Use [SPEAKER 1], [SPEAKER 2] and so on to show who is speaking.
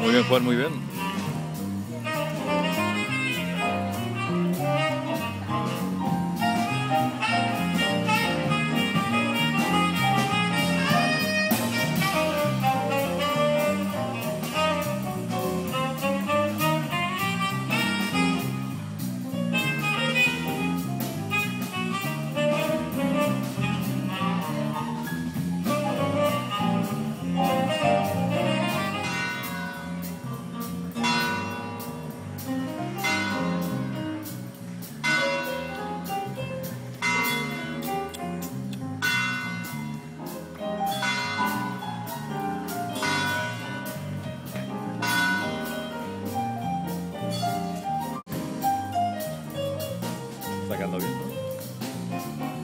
[SPEAKER 1] muy bien, Juan, muy bien. sacando bien.